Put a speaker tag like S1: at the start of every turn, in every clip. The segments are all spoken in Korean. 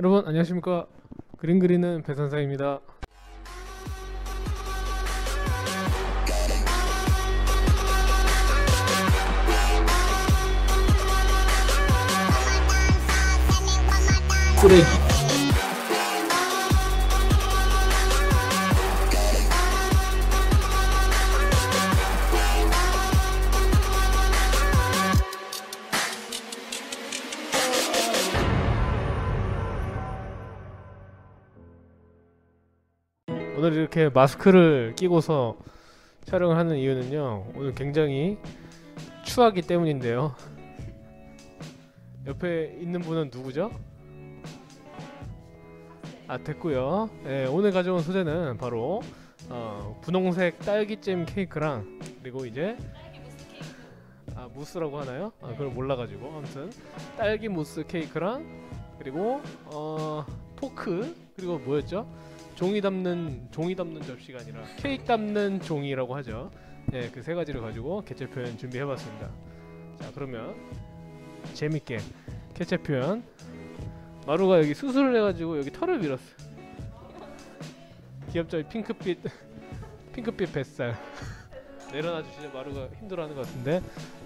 S1: 여러분 안녕하십니까? 그림 그리는 배선사입니다. 쓰레기 오늘 이렇게 마스크를 끼고서 촬영을 하는 이유는요 오늘 굉장히 추하기 때문인데요 옆에 있는 분은 누구죠? 아 됐고요 네, 오늘 가져온 소재는 바로 어, 분홍색 딸기잼 케이크랑 그리고 이제 아 무스라고 하나요? 아 그걸 몰라가지고 아무튼 딸기 무스 케이크랑 그리고 어 포크 그리고 뭐였죠? 종이 담는 종이 담는 접시가 아니라 케이크 담는 종이라고 하죠. 예, 그 세 가지를 가지고 개체 표현 준비해 봤습니다. 자, 그러면 재밌게 개체 표현. 마루가 여기 수술을 해 가지고 여기 털을 밀었어. 귀엽죠? 핑크빛 핑크빛 뱃살. 내려놔 주시죠. 마루가 힘들어하는 것 같은데.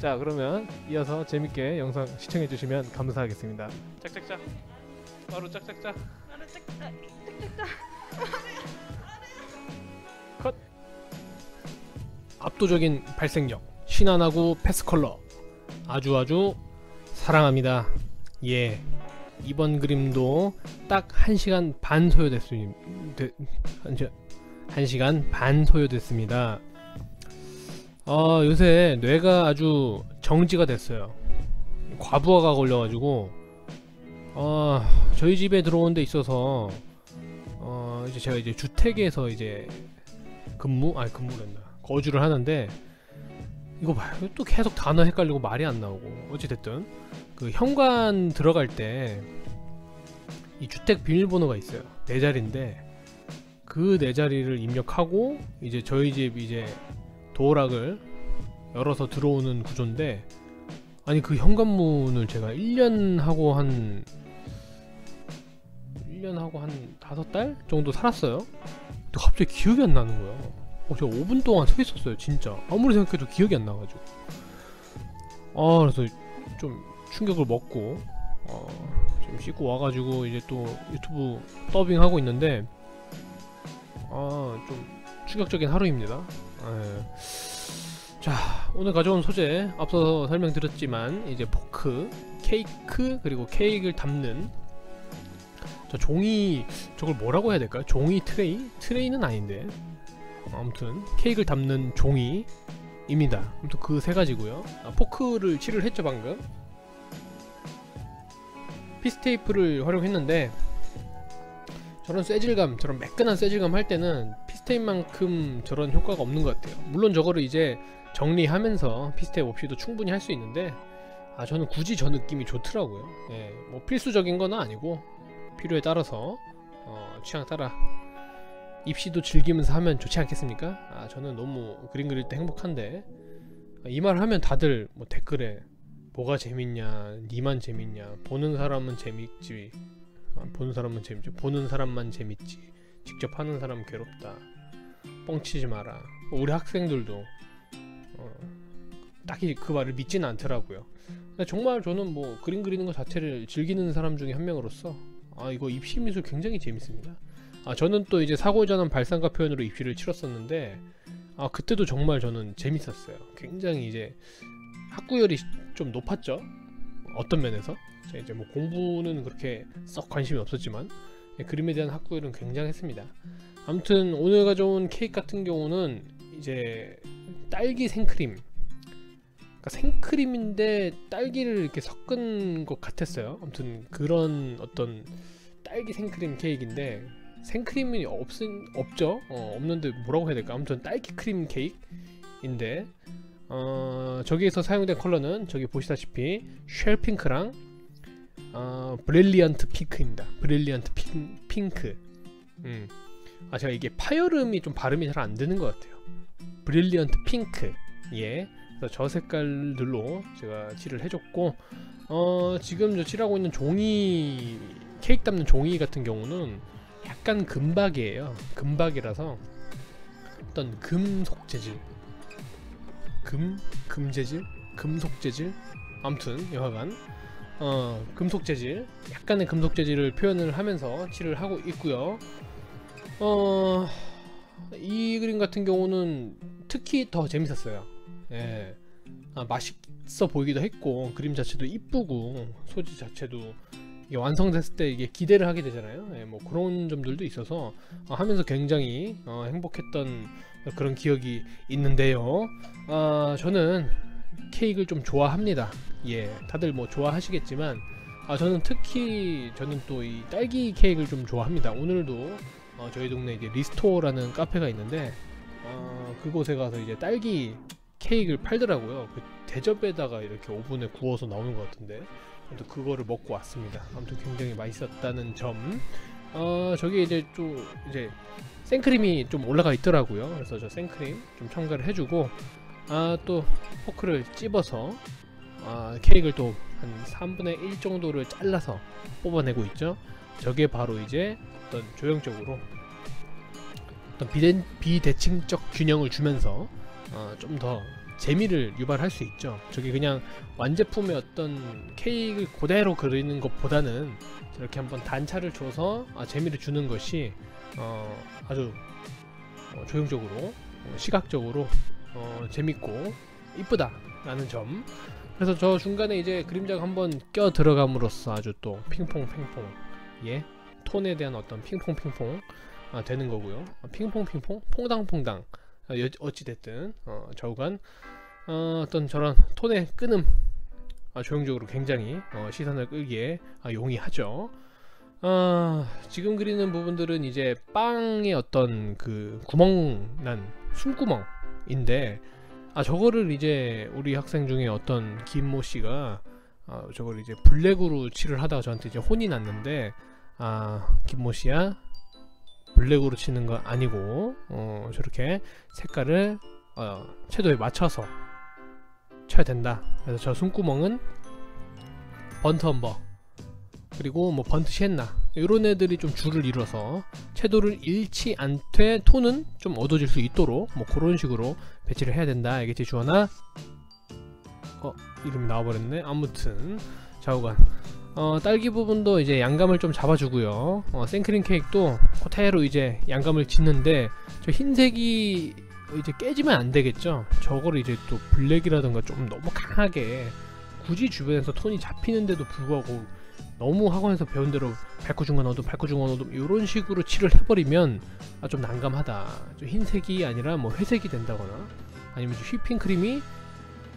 S1: 자, 그러면 이어서 재밌게 영상 시청해 주시면 감사하겠습니다. 짝짝짝. 마루 짝짝짝. 압도적인 발색력. 신한하고 패스컬러. 아주 아주 사랑합니다. 예. 이번 그림도 딱 1시간 반 소요됐습니다 1시간 반 소요됐습니다. 어, 요새 뇌가 아주 정지가 됐어요. 과부하가 걸려가지고. 어, 저희 집에 들어온 데 있어서 어, 이제 제가 이제 주택에서 이제 근무 아니 근무란다 거주를 하는데 이거 봐요 또 계속 단어 헷갈리고 말이 안 나오고. 어찌됐든 그 현관 들어갈 때 이 주택 비밀번호가 있어요. 네 자리인데 그 네 자리를 입력하고 이제 저희 집 이제 도어락을 열어서 들어오는 구조인데 아니 그 현관문을 제가 1년 하고 한 1년 하고 한 5달 정도 살았어요 근데 갑자기 기억이 안 나는 거야 어, 제가 5분 동안 서 있었어요, 진짜. 아무리 생각해도 기억이 안 나가지고. 아, 그래서 좀 충격을 먹고, 어, 좀 씻고 와가지고 이제 또 유튜브 더빙 하고 있는데, 아, 좀 충격적인 하루입니다. 예. 자, 오늘 가져온 소재, 앞서 설명드렸지만, 이제 포크, 케이크, 그리고 케이크를 담는 저 종이, 저걸 뭐라고 해야 될까요? 종이 트레이? 트레이는 아닌데. 아무튼 케이크를 담는 종이입니다. 아무튼 그 세 가지고요. 아, 포크를 칠을 했죠 방금. 피스테이프를 활용했는데 저런 쇠질감, 저런 매끈한 쇠질감 할 때는 피스테이프만큼 저런 효과가 없는 것 같아요. 물론 저거를 이제 정리하면서 피스테이프 없이도 충분히 할 수 있는데 아 저는 굳이 저 느낌이 좋더라고요. 예, 뭐 필수적인 건 아니고 필요에 따라서 어, 취향 따라 입시도 즐기면서 하면 좋지 않겠습니까? 아 저는 너무 그림 그릴 때 행복한데 아, 이말 하면 다들 뭐 댓글에 뭐가 재밌냐 니만 재밌냐 보는 사람은 재밌지 아, 보는 사람은 재밌지 보는 사람만 재밌지 직접 하는 사람 괴롭다 뻥치지 마라. 뭐 우리 학생들도 어, 딱히 그 말을 믿지는 않더라고요. 정말 저는 뭐 그림 그리는 것 자체를 즐기는 사람 중에 한 명으로서 아 이거 입시 미술 굉장히 재밌습니다 아 저는 또 이제 사고전환 발상가 표현으로 입시를 치렀었는데 아 그때도 정말 저는 재밌었어요. 굉장히 이제 학구열이 좀 높았죠. 어떤 면에서 제가 이제 뭐 공부는 그렇게 썩 관심이 없었지만 예, 그림에 대한 학구열은 굉장했습니다. 아무튼 오늘 가져온 케이크 같은 경우는 이제 딸기 생크림 그러니까 생크림인데 딸기를 이렇게 섞은 것 같았어요. 아무튼 그런 어떤 딸기 생크림 케이크인데 생크림이 없은 없죠. 어, 없는데 뭐라고 해야 될까? 아무튼 딸기 크림 케이크인데 어, 저기에서 사용된 컬러는 저기 보시다시피 shell 핑크랑 어, brilliant 핑크입니다. brilliant 핑, 핑크. 음. 아 제가 이게 파열음이 좀 발음이 잘 안 되는 것 같아요. brilliant 핑크. 예. 그래서 저 색깔들로 제가 칠을 해줬고 어, 지금 저 칠하고 있는 종이 케이크 담는 종이 같은 경우는 약간 금박이에요. 금박이라서 어떤 금속 재질, 금 금 재질, 금속 재질, 아무튼 여하간 어 금속 재질, 약간의 금속 재질을 표현을 하면서 칠을 하고 있고요. 어. 이 그림 같은 경우는 특히 더 재밌었어요. 예. 아, 맛있어 보이기도 했고 그림 자체도 이쁘고 소지 자체도 이게 완성됐을 때 이게 기대를 하게 되잖아요. 예, 뭐 그런 점들도 있어서 어, 하면서 굉장히 어, 행복했던 그런 기억이 있는데요. 아, 저는 케이크를 좀 좋아합니다. 예, 다들 뭐 좋아하시겠지만 아, 저는 특히 저는 또 이 딸기 케이크를 좀 좋아합니다. 오늘도 어, 저희 동네 이제 리스토라는 카페가 있는데 어, 그곳에 가서 이제 딸기 케이크를 팔더라고요. 그 대접에다가 이렇게 오븐에 구워서 나오는 것 같은데 아무튼 그거를 먹고 왔습니다. 아무튼 굉장히 맛있었다는 점. 어 저기 이제 좀 이제 생크림이 좀 올라가 있더라고요. 그래서 저 생크림 좀 첨가를 해주고 아 또 포크를 찝어서 아 케이크를 또 한 3분의 1 정도를 잘라서 뽑아내고 있죠. 저게 바로 이제 어떤 조형적으로 어떤 비대, 비대칭적 균형을 주면서 어, 좀 더 재미를 유발할 수 있죠. 저게 그냥 완제품의 어떤 케이크를 그대로 그리는 것보다는 이렇게 한번 단차를 줘서 아, 재미를 주는 것이 어, 아주 어, 조형적으로 어, 시각적으로 어, 재밌고 이쁘다 라는 점. 그래서 저 중간에 이제 그림자가 한번 껴 들어감으로써 아주 또 핑퐁 핑퐁 예 톤에 대한 어떤 핑퐁 핑퐁 아, 되는 거고요. 아, 핑퐁 핑퐁 퐁당 퐁당 아, 어찌 됐든 어, 좌우간 어, 어떤 저런 톤의 끊음 아, 조형적으로 굉장히 어, 시선을 끌기에 아, 용이하죠. 아, 지금 그리는 부분들은 이제 빵의 어떤 그 구멍 난 숨구멍인데 아 저거를 이제 우리 학생 중에 어떤 김모 씨가 아, 저걸 이제 블랙으로 칠을 하다가 저한테 이제 혼이 났는데 아 김모 씨야 블랙으로 치는 거 아니고 어, 저렇게 색깔을 어, 채도에 맞춰서 쳐야 된다. 그래서 저 숨구멍은 번트 엄버 그리고 뭐 번트 시엔나 이런 애들이 좀 줄을 이뤄서 채도를 잃지 않되 톤은 좀 얻어질 수 있도록 뭐 그런 식으로 배치를 해야 된다. 알겠지 주원아? 어 이름이 나와버렸네. 아무튼 좌우간 어, 딸기 부분도 이제 양감을 좀 잡아주고요. 어, 생크림 케이크도 그대로 이제 양감을 짓는데 저 흰색이 이제 깨지면 안 되겠죠. 저거를 이제 또 블랙이라든가 좀 너무 강하게 굳이 주변에서 톤이 잡히는데도 불구하고 너무 학원에서 배운 대로 밝고 중간 어둠, 밝고 중간 어둠 이런 식으로 칠을 해버리면 아, 좀 난감하다. 좀 흰색이 아니라 뭐 회색이 된다거나 아니면 휘핑 크림이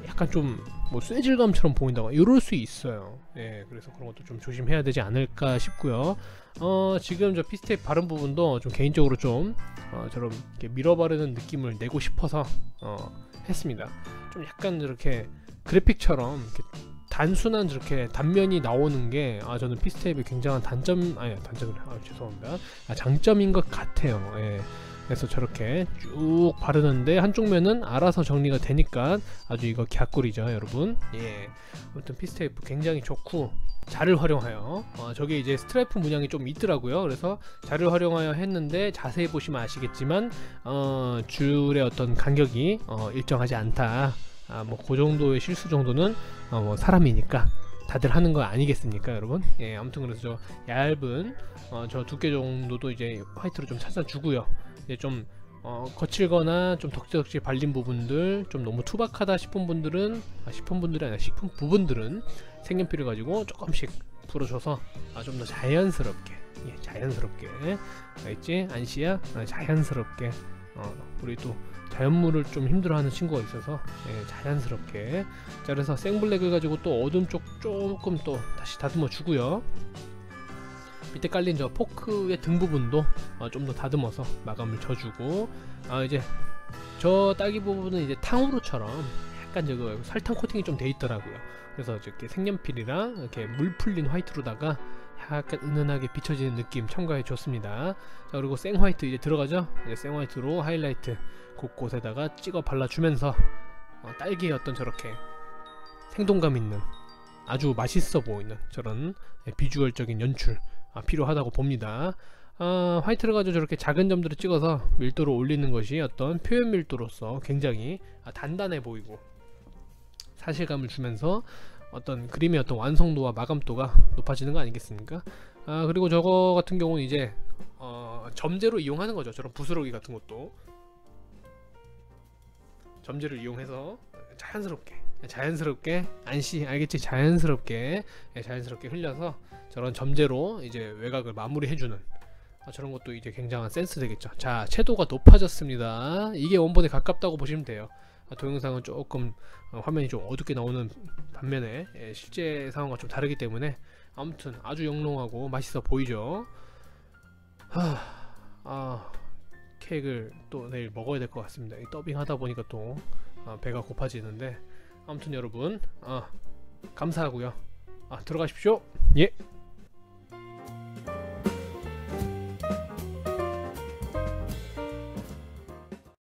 S1: 약간 좀 뭐 쇠질감처럼 보인다거나 이럴 수 있어요. 예, 그래서 그런 것도 좀 조심해야 되지 않을까 싶고요. 어, 지금 저 피스테이프 바른 부분도 좀 개인적으로 좀 어, 저런 이렇게 밀어 바르는 느낌을 내고 싶어서 어, 했습니다. 좀 약간 이렇게 그래픽처럼 이렇게 단순한 저렇게 단면이 나오는 게 아, 저는 피스테이프의 굉장한 단점 아니 단점이 아, 죄송합니다. 아, 장점인 것 같아요. 예. 그래서 저렇게 쭉 바르는데 한쪽 면은 알아서 정리가 되니까 아주 이거 개꿀이죠 여러분. 예. 아무튼 피스테이프 굉장히 좋고 자를 활용하여 어, 저게 이제 스트라이프 문양이 좀 있더라고요. 그래서 자를 활용하여 했는데 자세히 보시면 아시겠지만 어, 줄의 어떤 간격이 어, 일정하지 않다. 아, 뭐그 정도의 실수 정도는 어, 뭐 사람이니까 다들 하는 거 아니겠습니까 여러분? 예 아무튼 그래서 저 얇은 어, 저 두께 정도도 이제 화이트로 좀 찾아주고요. 이제 좀 어, 거칠거나 좀 덕지덕지 발린 부분들 좀 너무 투박하다 싶은 분들은 아, 싶은 분들이 아니라 싶은 부분들은 색연필을 가지고 조금씩 풀어줘서 아, 좀 더 자연스럽게 예, 자연스럽게 알겠지? 안시야? 아, 자연스럽게 어, 우리 또 자연물을 좀 힘들어하는 친구가 있어서 예, 자연스럽게. 자 그래서 생블랙을 가지고 또 어둠 쪽 조금 또 다시 다듬어 주고요. 밑에 깔린 저 포크의 등 부분도 어, 좀더 다듬어서 마감을 쳐주고. 아 이제 저 딸기 부분은 이제 탕후루처럼 약간 저거 설탕 코팅이 좀 돼 있더라고요. 그래서 이렇게 색연필이랑 이렇게 물 풀린 화이트로다가 약간 은은하게 비춰지는 느낌 첨가해 줬습니다 자 그리고 생 화이트 이제 들어가죠 이제 생 화이트로 하이라이트 곳곳에다가 찍어 발라주면서 어, 딸기의 어떤 저렇게 생동감 있는 아주 맛있어 보이는 저런 비주얼적인 연출 아, 필요하다고 봅니다. 아, 화이트를 가지고 저렇게 작은 점들을 찍어서 밀도를 올리는 것이 어떤 표현 밀도로서 굉장히 아, 단단해 보이고 사실감을 주면서 어떤 그림의 어떤 완성도와 마감도가 높아지는 거 아니겠습니까? 아 그리고 저거 같은 경우는 이제 어, 점재로 이용하는 거죠. 저런 부스러기 같은 것도 점재를 이용해서 자연스럽게 자연스럽게 안씨 알겠지? 자연스럽게 예, 자연스럽게 흘려서 저런 점재로 이제 외곽을 마무리해주는 아, 저런 것도 이제 굉장한 센스 되겠죠. 자 채도가 높아졌습니다. 이게 원본에 가깝다고 보시면 돼요. 아, 동영상은 조금 어, 화면이 좀 어둡게 나오는 반면에 예, 실제 상황과 좀 다르기 때문에 아무튼 아주 영롱하고 맛있어 보이죠. 하, 아 케이크를 또 내일 먹어야 될 것 같습니다. 이 더빙 하다 보니까 또 아, 배가 고파지는데 아무튼 여러분 아, 감사하고요. 아, 들어가십시오. 예.